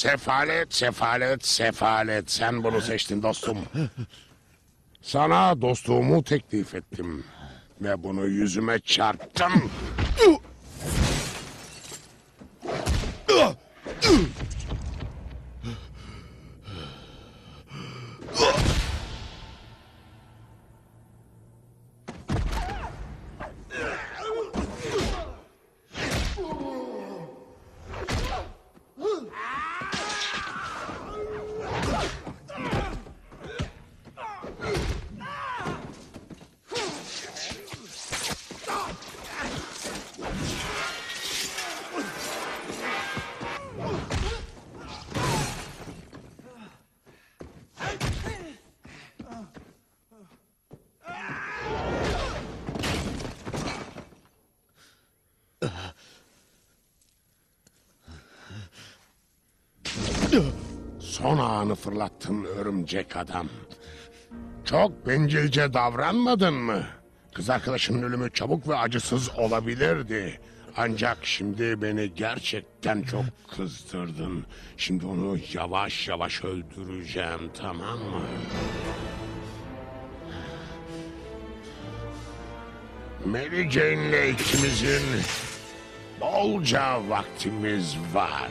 Sefalet, sefalet, sefalet. Sen bunu seçtin dostum. Sana dostluğumu teklif ettim. Ve bunu yüzüme çarptım. Son anı fırlattın örümcek adam. Çok bencilce davranmadın mı? Kız arkadaşının ölümü çabuk ve acısız olabilirdi. Ancak şimdi beni gerçekten çok kızdırdın. Şimdi onu yavaş yavaş öldüreceğim tamam mı? Mary Jane'le ikimizin bolca vaktimiz var.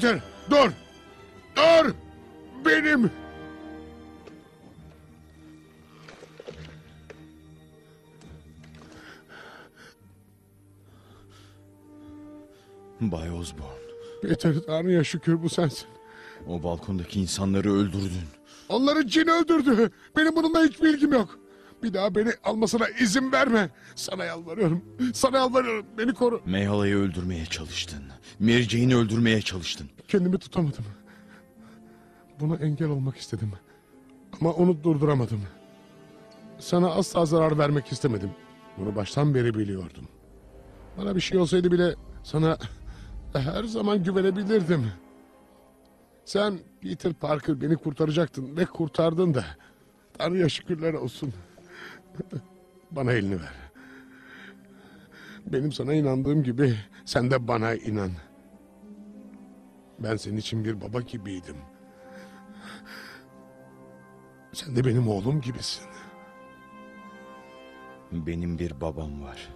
Peter dur! Dur! Benim! Bay Osborn, Peter Tanrı'ya şükür bu sensin. o balkondaki insanları öldürdün. Onları cin öldürdü. Benim bununla hiç bilgim yok. Bir daha beni almasına izin verme. Sana yalvarıyorum. Sana yalvarıyorum. Beni koru. Mayhala'yı öldürmeye çalıştın. Jane'i öldürmeye çalıştın. Kendimi tutamadım. Buna engel olmak istedim. Ama onu durduramadım. Sana asla zarar vermek istemedim. Bunu baştan beri biliyordum. Bana bir şey olsaydı bile sana her zaman güvenebilirdim. Sen Peter Parker beni kurtaracaktın ve kurtardın da. Tanrı'ya şükürler olsun. bana elini ver. Benim sana inandığım gibi sen de bana inan. Ben senin için bir baba gibiydim. Sen de benim oğlum gibisin. Benim bir babam var.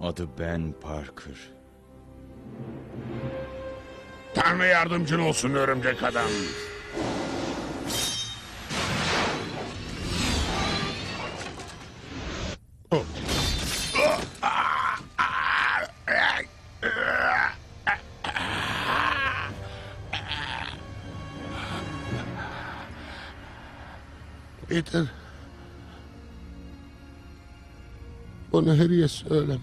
Adı Ben Parker. Tanrı yardımcın olsun örümcek adam. Yeter. Bunu her söyleme.